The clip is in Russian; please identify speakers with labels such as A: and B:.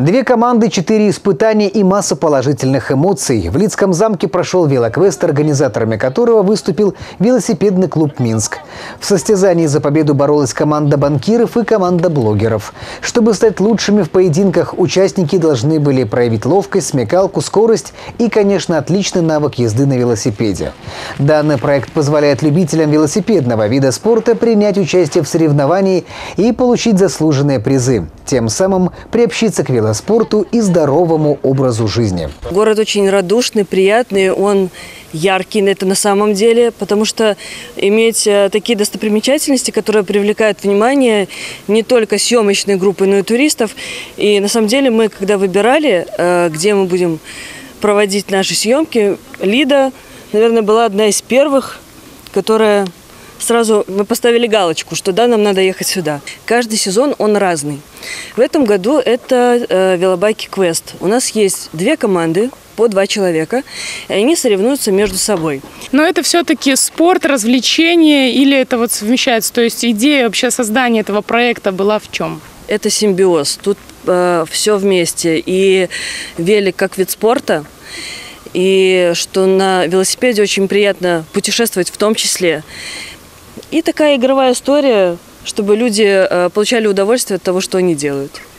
A: Две команды, четыре испытания и масса положительных эмоций. В Лицком замке прошел велоквест, организаторами которого выступил велосипедный клуб «Минск». В состязании за победу боролась команда банкиров и команда блогеров. Чтобы стать лучшими в поединках, участники должны были проявить ловкость, смекалку, скорость и, конечно, отличный навык езды на велосипеде. Данный проект позволяет любителям велосипедного вида спорта принять участие в соревновании и получить заслуженные призы, тем самым приобщиться к велосипеду велоспорту и здоровому образу жизни.
B: Город очень радушный, приятный, он яркий это на самом деле, потому что иметь э, такие достопримечательности, которые привлекают внимание не только съемочной группы, но и туристов. И на самом деле мы, когда выбирали, э, где мы будем проводить наши съемки, Лида, наверное, была одна из первых, которая сразу мы поставили галочку, что да, нам надо ехать сюда. Каждый сезон он разный. В этом году это э, велобайки Квест. У нас есть две команды по два человека, и они соревнуются между собой.
C: Но это все-таки спорт, развлечение или это вот совмещается? То есть идея вообще создания этого проекта была в чем?
B: Это симбиоз. Тут э, все вместе. И велик как вид спорта, и что на велосипеде очень приятно путешествовать в том числе. И такая игровая история, чтобы люди э, получали удовольствие от того, что они делают.